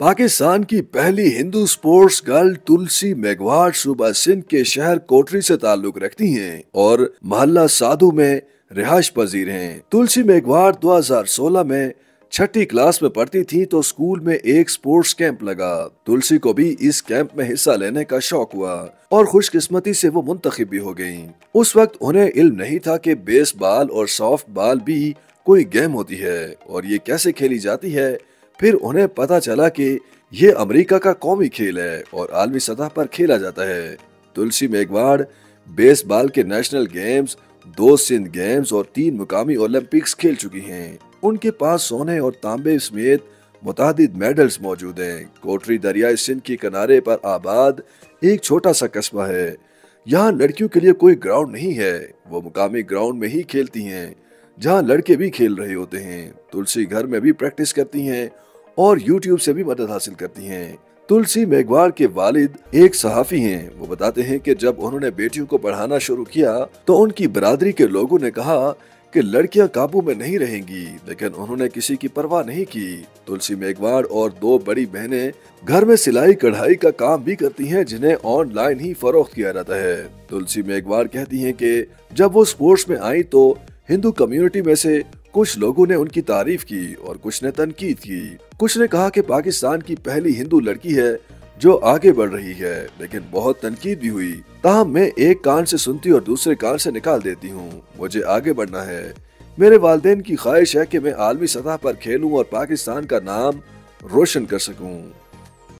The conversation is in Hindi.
पाकिस्तान की पहली हिंदू स्पोर्ट्स गर्ल तुलसी मेघवार सूबा सिंध के शहर कोटरी से ताल्लुक रखती हैं और मोहल्ला साधु में रिहायश पजीर हैं। तुलसी मेघवार 2016 में छठी क्लास में पढ़ती थी तो स्कूल में एक स्पोर्ट्स कैंप लगा। तुलसी को भी इस कैंप में हिस्सा लेने का शौक हुआ और खुशकिस्मती से वो मुंतखब भी हो गई उस वक्त उन्हें इल्म नहीं था कि बेसबॉल और सॉफ्ट बॉल भी कोई गेम होती है और ये कैसे खेली जाती है फिर उन्हें पता चला कि ये अमेरिका का कौमी खेल है और आलमी सतह पर खेला जाता है। तुलसी मेघवाड़, बेसबॉल के नेशनल गेम्स, दो सिंध गेम्स और तीन मुकामी ओलंपिक्स खेल चुकी हैं। उनके पास सोने और तांबे समेत मुताद मेडल्स मौजूद हैं। कोटरी दरियाई सिंध के किनारे पर आबाद एक छोटा सा कस्बा है। यहाँ लड़कियों के लिए कोई ग्राउंड नहीं है। वो मुकामी ग्राउंड में ही खेलती हैं, जहाँ लड़के भी खेल रहे होते हैं। तुलसी घर में भी प्रैक्टिस करती हैं और यूट्यूब से भी मदद हासिल करती हैं। तुलसी मेघवार के वालिद एक सहाफी हैं। वो बताते हैं कि जब उन्होंने बेटियों को पढ़ाना शुरू किया तो उनकी बरादरी के लोगों ने कहा कि लड़कियाँ काबू में नहीं रहेंगी, लेकिन उन्होंने किसी की परवाह नहीं की। तुलसी मेघवाड़ और दो बड़ी बहनें घर में सिलाई कढ़ाई का काम भी करती हैं, जिन्हें ऑनलाइन ही फरोख्त किया जाता है। तुलसी मेघवाड़ कहती हैं कि जब वो स्पोर्ट्स में आई तो हिंदू कम्युनिटी में से कुछ लोगों ने उनकी तारीफ़ की और कुछ ने तनकीद की। कुछ ने कहा कि पाकिस्तान की पहली हिंदू लड़की है जो आगे बढ़ रही है, लेकिन बहुत तनकीद भी हुई। ताहम मैं एक कान से सुनती और दूसरे कान से निकाल देती हूँ। मुझे आगे बढ़ना है। मेरे वालदेन की ख्वाहिश है की मैं आलमी सतह पर खेलूँ और पाकिस्तान का नाम रोशन कर सकूँ।